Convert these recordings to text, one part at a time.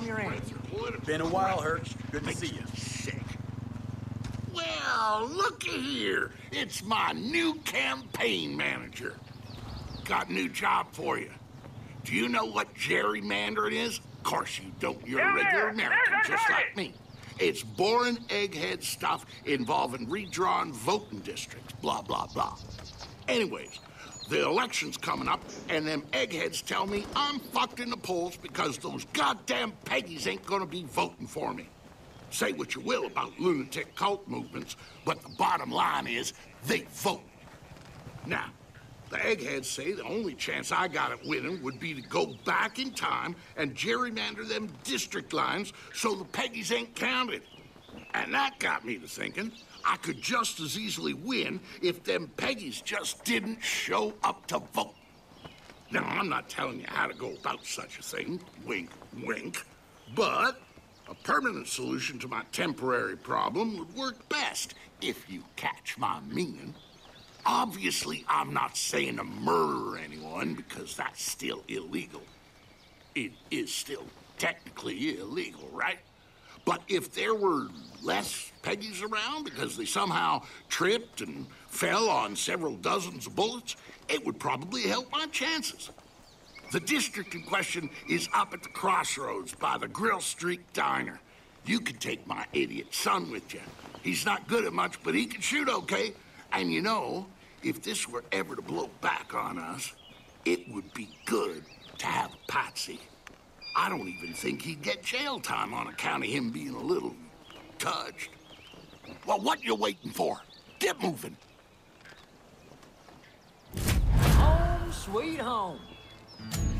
I'm your answer. Been a while, Hurk. Good to see you. Sick. Well, looky here. It's my new campaign manager. Got a new job for you. Do you know what gerrymandering is? Of course you don't. You're a regular yeah, American, just like me. It's boring egghead stuff involving redrawn voting districts, blah, blah, blah. Anyways, the election's coming up, and them eggheads tell me I'm fucked in the polls because those goddamn Peggies ain't gonna be voting for me. Say what you will about lunatic cult movements, but the bottom line is they vote. Now, the eggheads say the only chance I got at winning would be to go back in time and gerrymander them district lines so the Peggies ain't counted. And that got me to thinking I could just as easily win if them Peggies just didn't show up to vote. Now, I'm not telling you how to go about such a thing, wink, wink, but a permanent solution to my temporary problem would work best if you catch my meaning. Obviously, I'm not saying to murder anyone because that's still illegal. It is still technically illegal, right? But if there were less Peggies around because they somehow tripped and fell on several dozens of bullets, it would probably help my chances. The district in question is up at the crossroads by the Grill Street Diner. You can take my idiot son with you. He's not good at much, but he can shoot okay. And you know, if this were ever to blow back on us, it would be good to have patsy. I don't even think he'd get jail time on account of him being a little touched. Well, what you waiting for? Get moving. Home sweet home.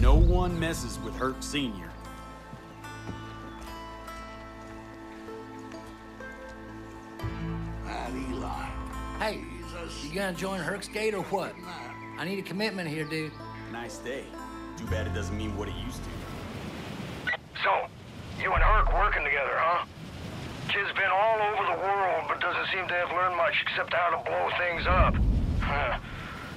No one messes with Hurk Sr. That Eli. Hey, Jesus. you gonna join Herxgate or what? I need a commitment here, dude. Nice day. Too bad it doesn't mean what it used to. So, you and Hurk working together, huh? Kid's been all over the world, but doesn't seem to have learned much except how to blow things up.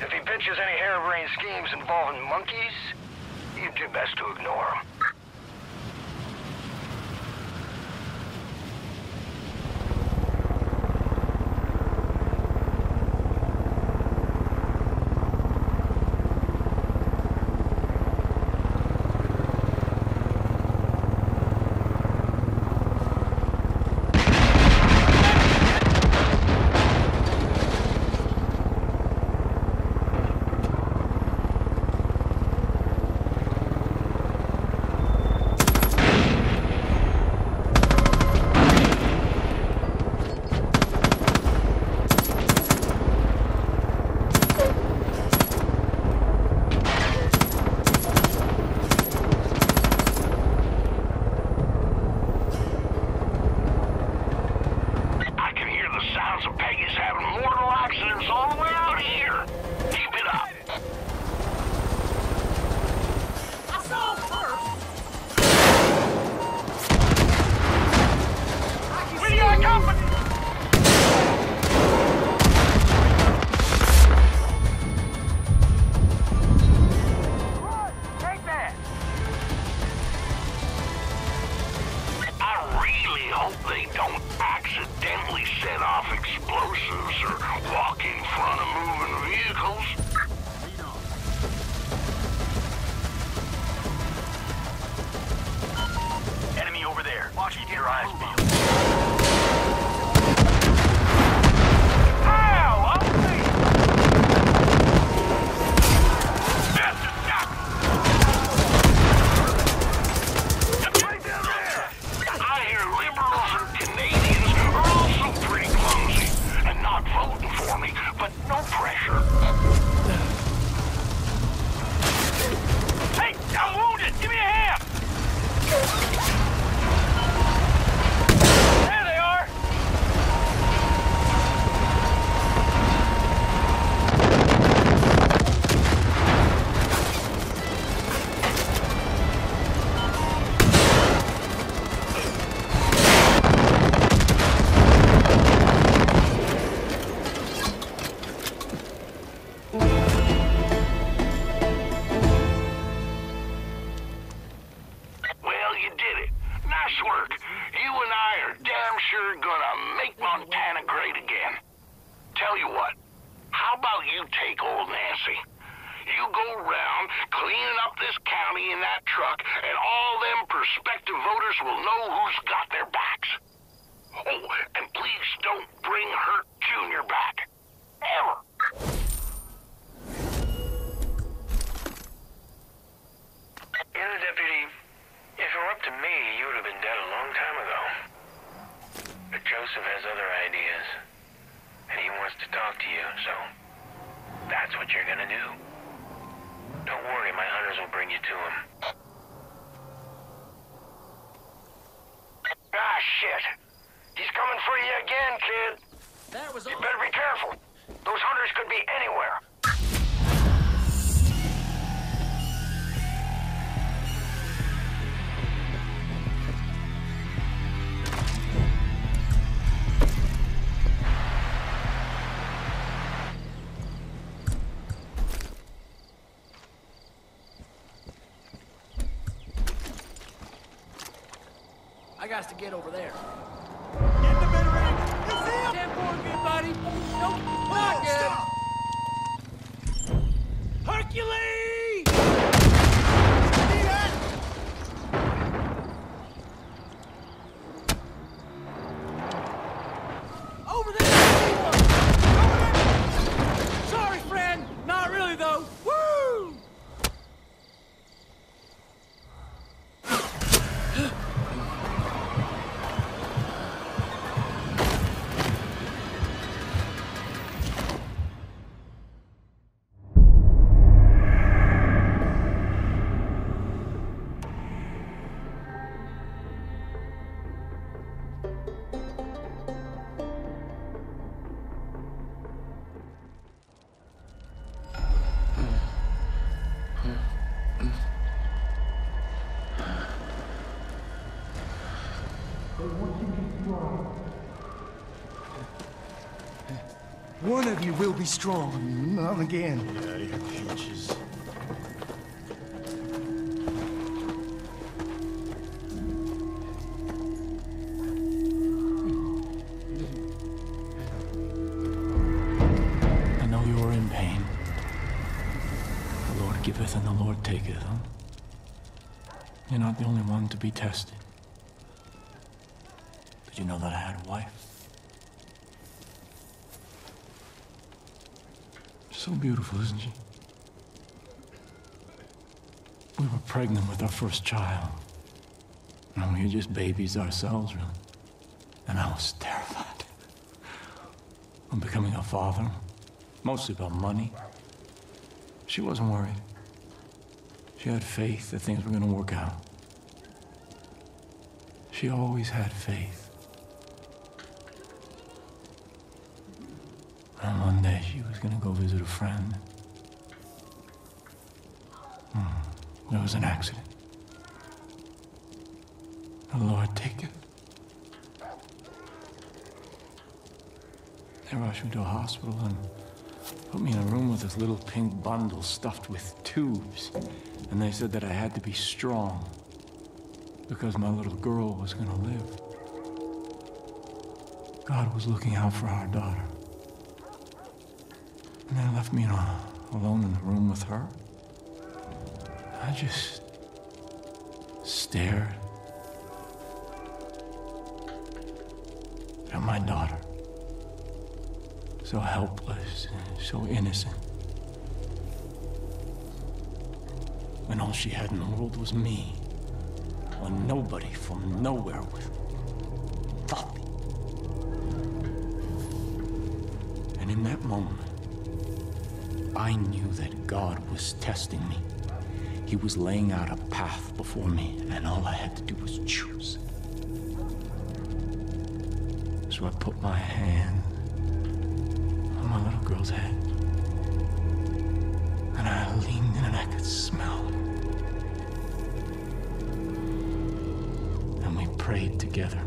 If he pitches any harebrained schemes involving monkeys, you'd do best to ignore him. We're damn sure gonna make Montana great again. Tell you what, how about you take old Nancy? You go around cleaning up this county in that truck, and all them prospective voters will know who's got their backs. Oh, and please don't bring Hurk Jr. back. Ever. You know, Deputy, if it were up to me, you would have been dead a long time ago. But Joseph has other ideas, and he wants to talk to you, so that's what you're gonna do. Don't worry, my hunters will bring you to him. Got to get over there. Get the veteran! You see him? Stand forward, good buddy. Don't block it. One of you will be strong. Not again. Yeah, your peaches. I know you are in pain. The Lord giveth and the Lord taketh. Huh? You're not the only one to be tested. Did you know that I had a wife? So beautiful, isn't she? We were pregnant with our first child. And we were just babies ourselves, really. And I was terrified of becoming a father. Mostly about money. She wasn't worried. She had faith that things were going to work out. She always had faith. And one day she was going to go visit a friend. Hmm. There was an accident. The Lord take it. They rushed me to a hospital and put me in a room with this little pink bundle stuffed with tubes. And they said that I had to be strong because my little girl was going to live. God was looking out for our daughter. And they left me a, alone in the room with her. I just stared at my daughter. So helpless so innocent. When all she had in the world was me. When nobody from nowhere with nothing. And in that moment, I knew that God was testing me. He was laying out a path before me, and all I had to do was choose. So I put my hand on my little girl's head. And I leaned in and I could smell her. And we prayed together.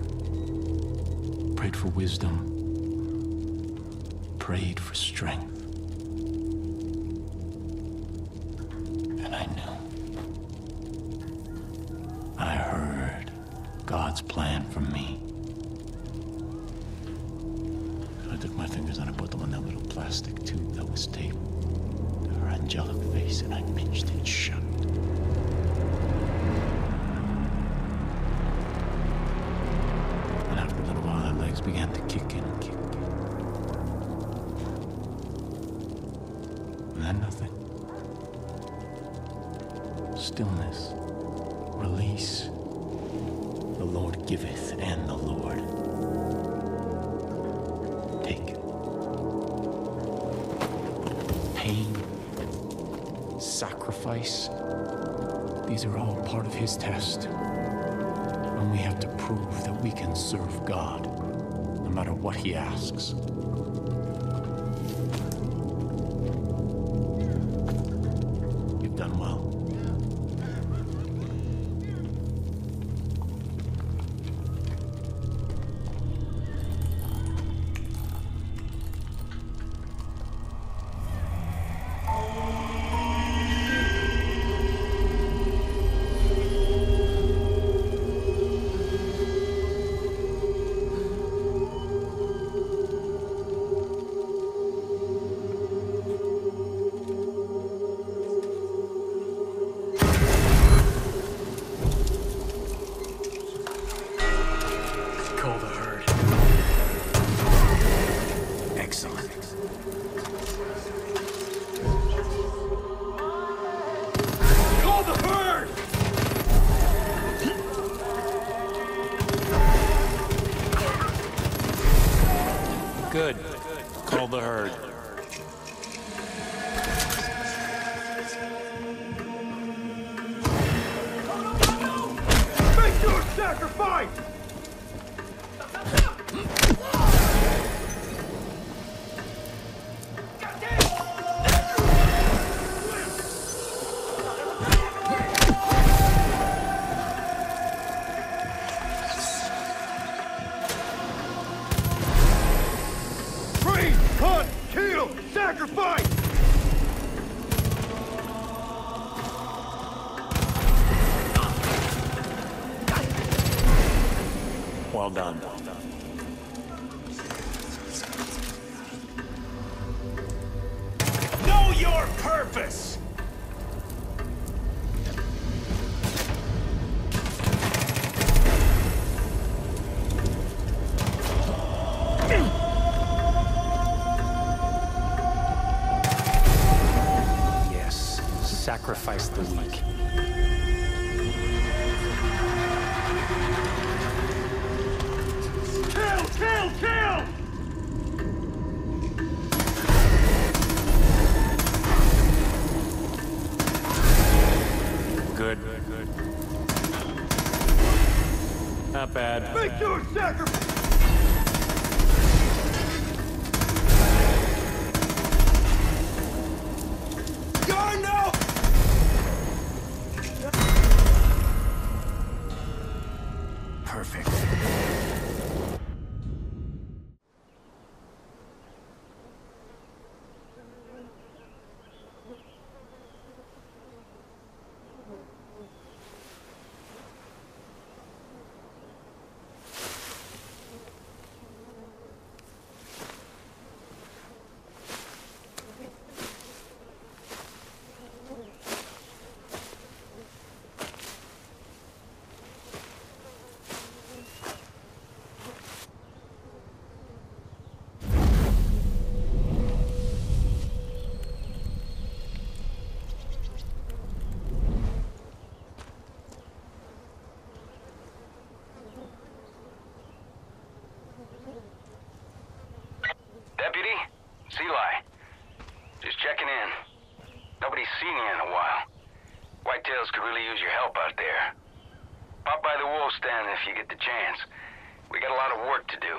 Prayed for wisdom. Prayed for strength. And nothing. Stillness. Release. The Lord giveth, and the Lord taketh. Pain, sacrifice, these are all part of His test. And we have to prove that we can serve God, no matter what He asks. Purpose! Bad. Make your sacrifice! Perfect. Deputy? Eli. Just checking in. Nobody's seen you in a while. Whitetails could really use your help out there. Pop by the Wolf's Den if you get the chance. We got a lot of work to do.